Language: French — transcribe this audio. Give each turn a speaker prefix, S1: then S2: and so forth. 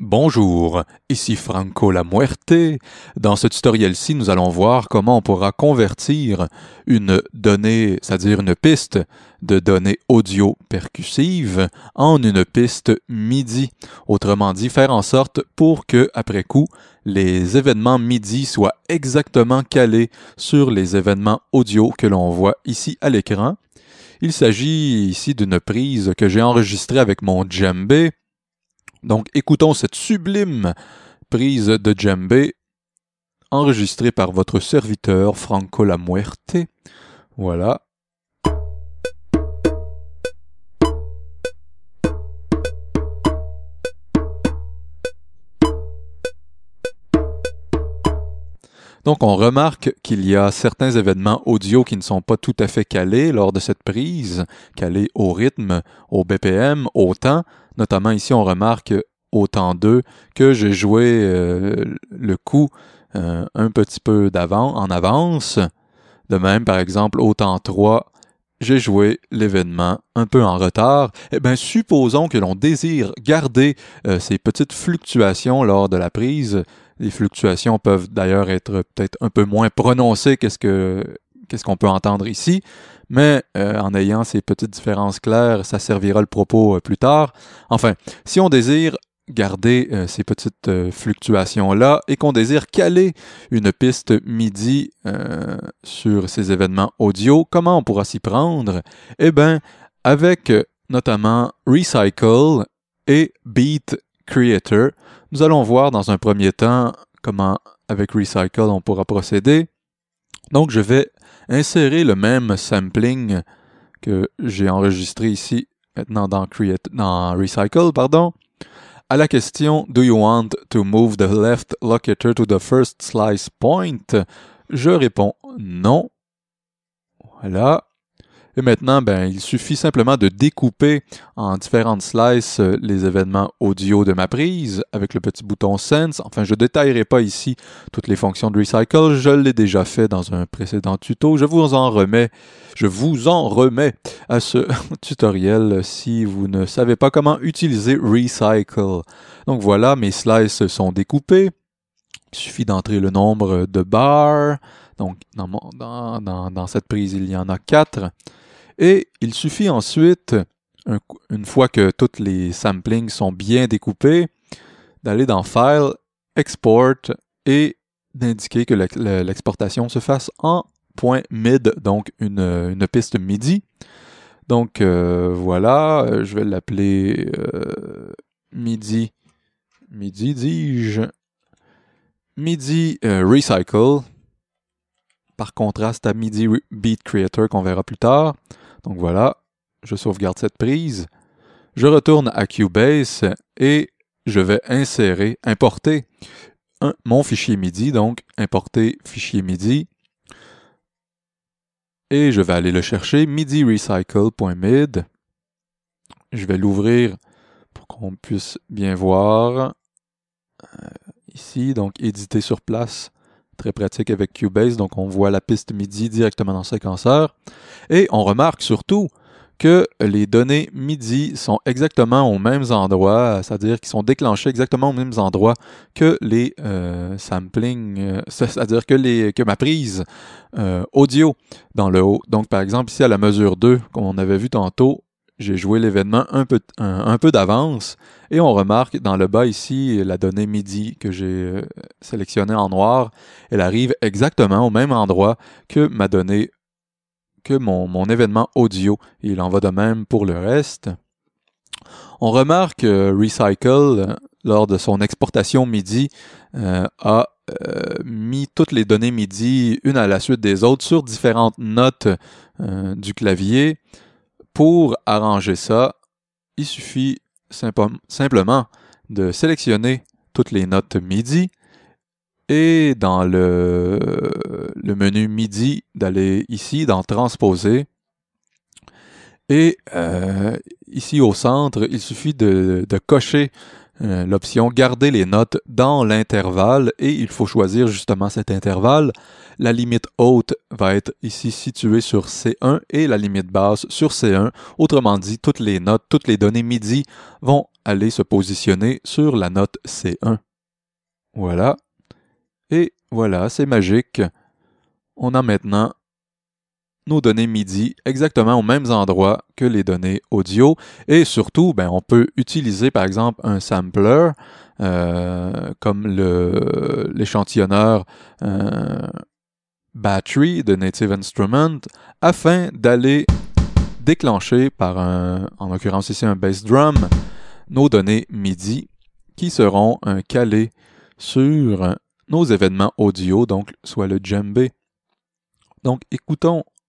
S1: Bonjour, ici Franco La Muerte. Dans ce tutoriel-ci, nous allons voir comment on pourra convertir une donnée, c'est-à-dire une piste de données audio percussives en une piste MIDI. Autrement dit, faire en sorte pour que, après coup, les événements MIDI soient exactement calés sur les événements audio que l'on voit ici à l'écran. Il s'agit ici d'une prise que j'ai enregistrée avec mon djembé donc, écoutons cette sublime prise de djembé enregistrée par votre serviteur Franco La Muerte. Voilà. Donc, on remarque qu'il y a certains événements audio qui ne sont pas tout à fait calés lors de cette prise, calés au rythme, au BPM, au temps. Notamment ici, on remarque au temps 2 que j'ai joué euh, le coup euh, un petit peu d'avant, en avance. De même, par exemple, au temps 3, j'ai joué l'événement un peu en retard. Eh bien, supposons que l'on désire garder euh, ces petites fluctuations lors de la prise. Les fluctuations peuvent d'ailleurs être peut-être un peu moins prononcées qu'est-ce que qu'est-ce qu'on peut entendre ici, mais euh, en ayant ces petites différences claires, ça servira le propos euh, plus tard. Enfin, si on désire garder euh, ces petites fluctuations-là et qu'on désire caler une piste MIDI sur ces événements audio, comment on pourra s'y prendre? Eh bien, avec notamment Recycle et Beat Creator, nous allons voir dans un premier temps comment avec Recycle on pourra procéder. Donc, je vais insérer le même sampling que j'ai enregistré ici maintenant dans, Create, dans Recycle, pardon, à la question Do you want to move the left locator to the first slice point? Je réponds non. Voilà. Et maintenant, ben, il suffit simplement de découper en différentes slices euh, les événements audio de ma prise avec le petit bouton Sense. Enfin, je détaillerai pas ici toutes les fonctions de Recycle. Je l'ai déjà fait dans un précédent tuto. Je vous en remets, je vous en remets à ce tutoriel si vous ne savez pas comment utiliser Recycle. Donc voilà, mes slices sont découpées. Il suffit d'entrer le nombre de barres. Donc, dans, dans, dans, dans, cette prise, il y en a quatre. Et il suffit ensuite, une fois que tous les samplings sont bien découpés, d'aller dans File, Export et d'indiquer que l'exportation se fasse en point .mid, donc une, piste MIDI. Donc euh, voilà, je vais l'appeler euh, MIDI, MIDI dis-je, MIDI euh, Recycle, par contraste à MIDI Beat Creator qu'on verra plus tard. Donc voilà, je sauvegarde cette prise. Je retourne à Cubase et je vais insérer, importer mon fichier MIDI, donc importer fichier MIDI. Et je vais aller le chercher, midi-recycle.mid. Je vais l'ouvrir pour qu'on puisse bien voir. Euh, ici, donc éditer sur place très pratique avec Cubase. Donc, on voit la piste MIDI directement dans le séquenceur. Et on remarque surtout que les données MIDI sont exactement aux mêmes endroits, c'est-à-dire qu'ils sont déclenchés exactement aux mêmes endroits que les euh, euh, c'est-à-dire que, ma prise euh, audio dans le haut. Donc, par exemple, ici à la mesure 2, comme on avait vu tantôt, j'ai joué l'événement un peu, d'avance et on remarque dans le bas ici la donnée MIDI que j'ai euh, sélectionnée en noir, elle arrive exactement au même endroit que ma donnée, que mon, événement audio. il en va de même pour le reste. On remarque que Recycle, lors de son exportation MIDI, euh, a euh, mis toutes les données MIDI une à la suite des autres sur différentes notes du clavier. Pour arranger ça, il suffit simplement de sélectionner toutes les notes MIDI et dans le, menu MIDI d'aller ici dans Transposer. Et euh, ici au centre, il suffit de, cocher euh, l'option Garder les notes dans l'intervalle et il faut choisir justement cet intervalle la limite haute va être ici située sur C1 et la limite basse sur C1. Autrement dit, toutes les notes, toutes les données MIDI vont aller se positionner sur la note C1. Voilà. Et voilà, c'est magique. On a maintenant nos données MIDI exactement aux mêmes endroits que les données audio. Et surtout, ben, on peut utiliser par exemple un sampler euh, comme l'échantillonneur euh, Battery de Native Instrument afin d'aller déclencher par un, en l'occurrence ici un bass drum, nos données MIDI qui seront euh, calées sur nos événements audio, donc soit le djembé. Donc écoutons